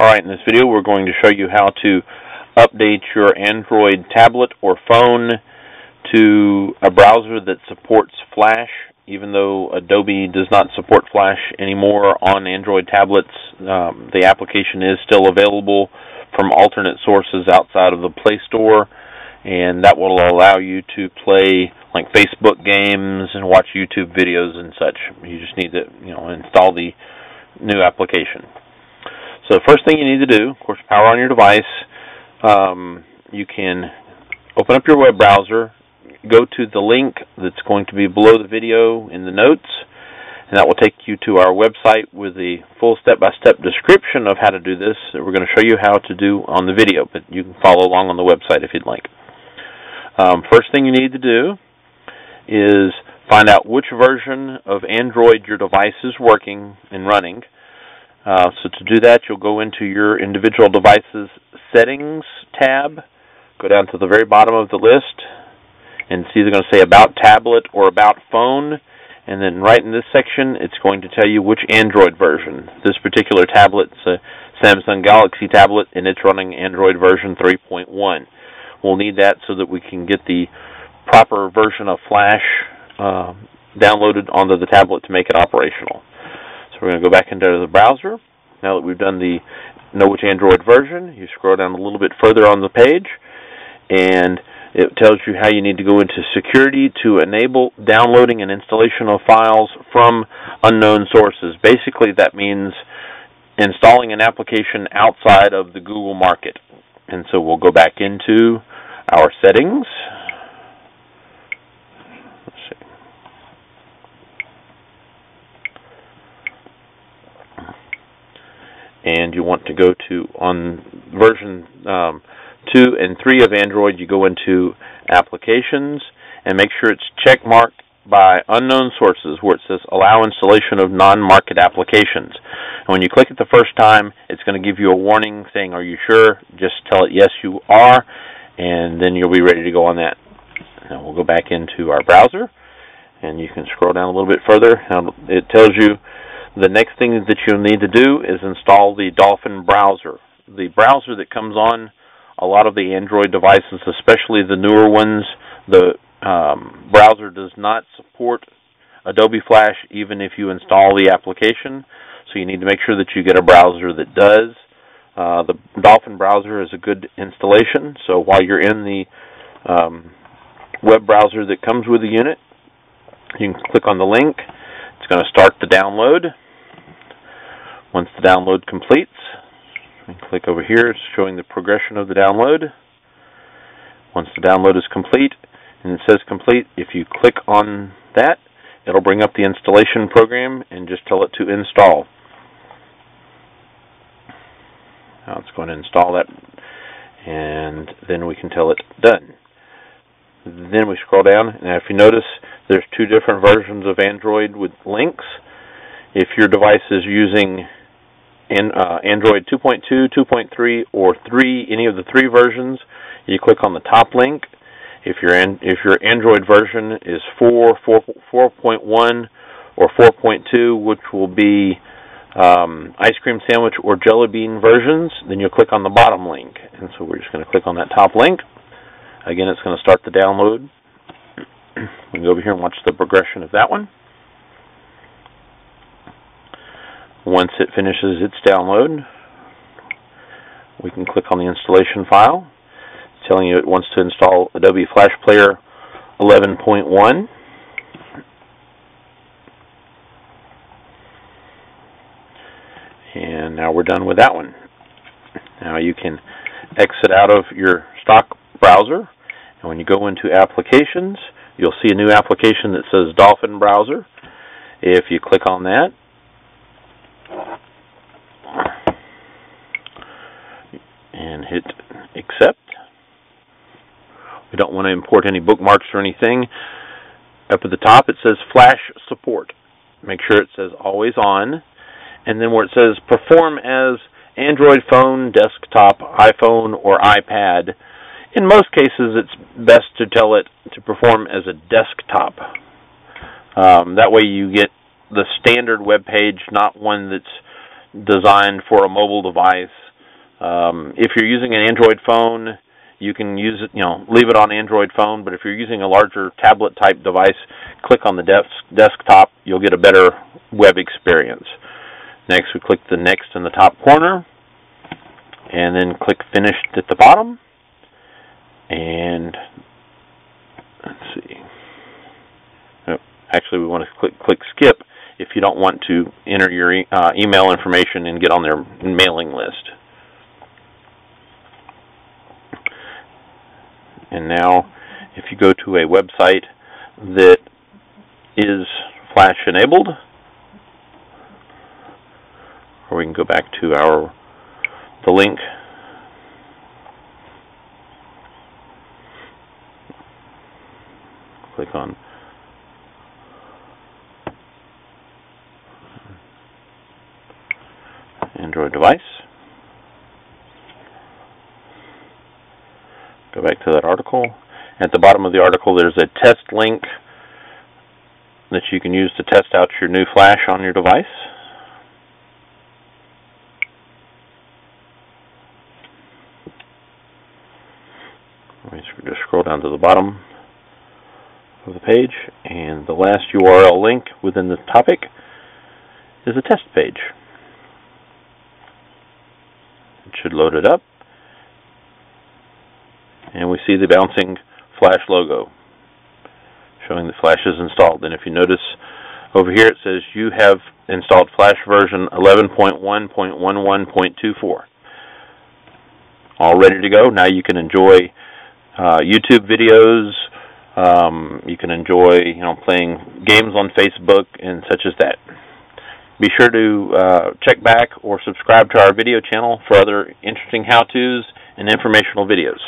Alright, in this video we're going to show you how to update your Android tablet or phone to a browser that supports Flash. Even though Adobe does not support Flash anymore on Android tablets, um, the application is still available from alternate sources outside of the Play Store, and that will allow you to play like Facebook games and watch YouTube videos and such. You just need to, you know, install the new application. So first thing you need to do, of course, power on your device. Um, you can open up your web browser, go to the link that's going to be below the video in the notes, and that will take you to our website with the full step-by-step description of how to do this that we're going to show you how to do on the video, but you can follow along on the website if you'd like. Um, first thing you need to do is find out which version of Android your device is working and running. Uh, so to do that, you'll go into your individual device's settings tab, go down to the very bottom of the list, and it's either going to say about tablet or about phone, and then right in this section, it's going to tell you which Android version. This particular tablet's a Samsung Galaxy tablet, and it's running Android version 3.1. We'll need that so that we can get the proper version of Flash uh, downloaded onto the tablet to make it operational. We're going to go back into the browser. Now that we've done the know which Android version, you scroll down a little bit further on the page, and it tells you how you need to go into security to enable downloading and installation of files from unknown sources. Basically, that means installing an application outside of the Google market. And so we'll go back into our settings. And you want to go to on version um, 2 and 3 of Android, you go into applications and make sure it's check marked by unknown sources where it says allow installation of non-market applications. And when you click it the first time, it's going to give you a warning saying, are you sure? Just tell it yes you are, and then you'll be ready to go on that. Now we'll go back into our browser, and you can scroll down a little bit further. Now it tells you the next thing that you'll need to do is install the Dolphin browser. The browser that comes on a lot of the Android devices, especially the newer ones, the um, browser does not support Adobe Flash even if you install the application. So you need to make sure that you get a browser that does. Uh, the Dolphin browser is a good installation. So while you're in the um, web browser that comes with the unit, you can click on the link. It's going to start the download. Once the download completes, click over here, it's showing the progression of the download. Once the download is complete, and it says complete, if you click on that, it'll bring up the installation program and just tell it to install. Now it's going to install that, and then we can tell it done. Then we scroll down, and if you notice, there's two different versions of Android with links. If your device is using in uh, Android 2.2, 2.3, or 3, any of the three versions, you click on the top link. If your if your Android version is 4, 4, 4.1, or 4.2, which will be um, ice cream sandwich or jelly bean versions, then you'll click on the bottom link. And so we're just going to click on that top link. Again, it's going to start the download. We can go over here and watch the progression of that one. Once it finishes its download, we can click on the installation file. It's telling you it wants to install Adobe Flash Player 11.1. And now we're done with that one. Now you can exit out of your stock browser, and when you go into applications, you'll see a new application that says Dolphin Browser. If you click on that, and hit accept. We don't want to import any bookmarks or anything. Up at the top it says flash support. Make sure it says always on. And then where it says perform as Android phone, desktop, iPhone, or iPad, in most cases it's best to tell it to perform as a desktop. Um, that way you get the standard web page, not one that's designed for a mobile device Um, if you're using an Android phone, you can use it, you know, leave it on Android phone, but if you're using a larger tablet type device, click on the desk, desktop, you'll get a better web experience. Next, we click the next in the top corner, and then click finished at the bottom. And let's see. Oh, actually, we want to click click skip if you don't want to enter your e uh, email information and get on their mailing list. And now, if you go to a website that is Flash enabled, or we can go back to our the link click on Android device. Go back to that article. At the bottom of the article, there's a test link that you can use to test out your new flash on your device. Just scroll down to the bottom of the page, and the last URL link within the topic is a test page. It should load it up, and we see the bouncing Flash logo showing the Flash is installed. And if you notice over here, it says you have installed Flash version 11.1.11.24. All ready to go. Now you can enjoy uh, YouTube videos, um, you can enjoy, you know, playing games on Facebook and such as that. Be sure to uh, check back or subscribe to our video channel for other interesting how-tos and informational videos.